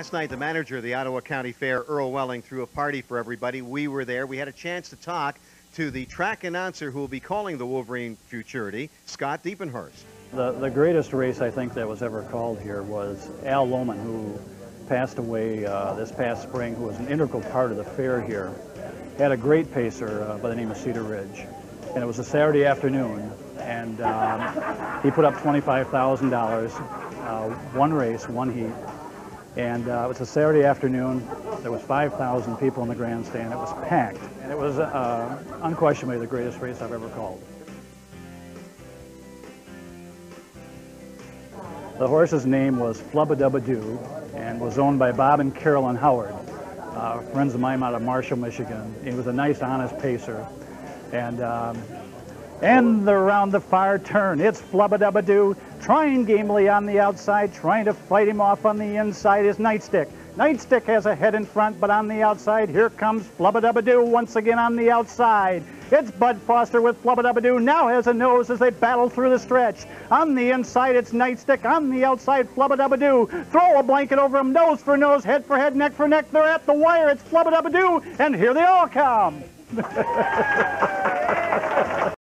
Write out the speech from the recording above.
Last night, the manager of the Ottawa County Fair, Earl Welling, threw a party for everybody. We were there. We had a chance to talk to the track announcer who will be calling the Wolverine Futurity, Scott Diepenhorst. The, the greatest race I think that was ever called here was Al Lohman, who passed away uh, this past spring, who was an integral part of the fair here. Had a great pacer uh, by the name of Cedar Ridge. And it was a Saturday afternoon, and um, he put up $25,000, uh, one race, one heat. And uh, it was a Saturday afternoon. There was 5,000 people in the grandstand. It was packed. And it was uh, unquestionably the greatest race I've ever called. The horse's name was Flubba Dubba Doo and was owned by Bob and Carolyn Howard, uh, friends of mine out of Marshall, Michigan. He was a nice, honest pacer. And um, and the round the far turn. It's Flubba Dubba Doo trying gamely on the outside, trying to fight him off on the inside is Nightstick. Nightstick has a head in front, but on the outside, here comes Flubba once again on the outside. It's Bud Foster with Flubba now has a nose as they battle through the stretch. On the inside, it's Nightstick. On the outside, Flubba. Throw a blanket over him, nose for nose, head for head, neck for neck. They're at the wire. It's Flubba and here they all come.